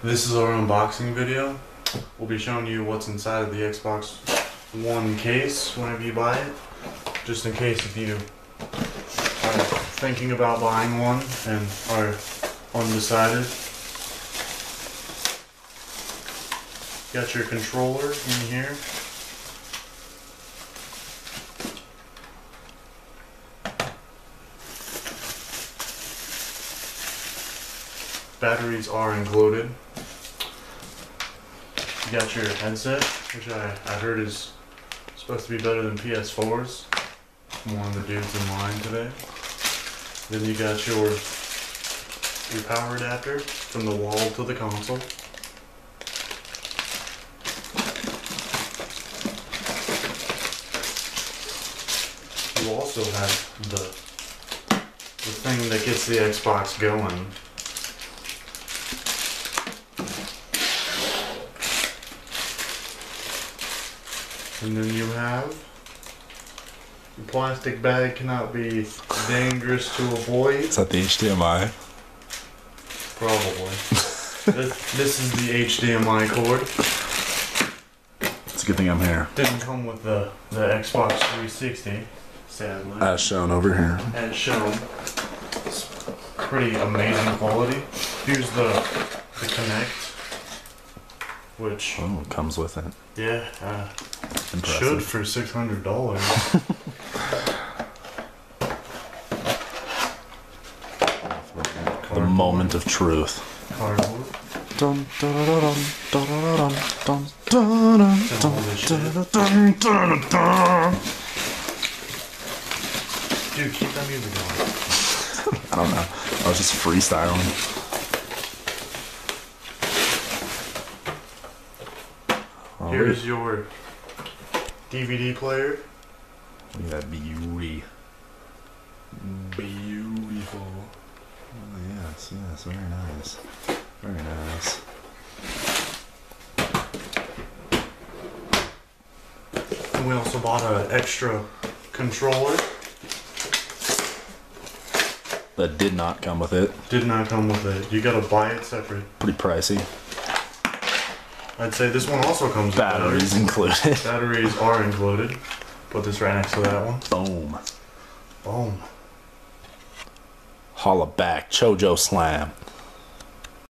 This is our unboxing video. We'll be showing you what's inside of the Xbox One case whenever you buy it. Just in case if you are thinking about buying one and are undecided. Got your controller in here. Batteries are included. You got your headset, which I, I heard is supposed to be better than PS4's. from One of the dudes in line today. Then you got your your power adapter from the wall to the console. You also have the the thing that gets the Xbox going. And then you have the plastic bag cannot be dangerous to avoid. Is that the HDMI? Probably. this, this is the HDMI cord. It's a good thing I'm here. Didn't come with the, the Xbox 360, sadly. As shown over here. as shown. It's pretty amazing quality. Here's the the Kinect, which Oh, comes with it. yeah uh, Impressive. should for six hundred dollars. The moment of truth. Cardboard. Dun, dun, dun, dun, dun, dun, dun, It's all this shit. dun, dun, dun, dun. Dude, keep that music on. I don't know. I was just freestyling. Here's your DVD player. look at that beauty. Beautiful. Oh, yes, yes, very nice. Very nice. And we also bought an extra controller. That did not come with it. Did not come with it. You gotta buy it separate. Pretty pricey. I'd say this one also comes with Batteries included. Batteries are included. Put this right next to that one. Boom. Boom. Holla back. Chojo slam.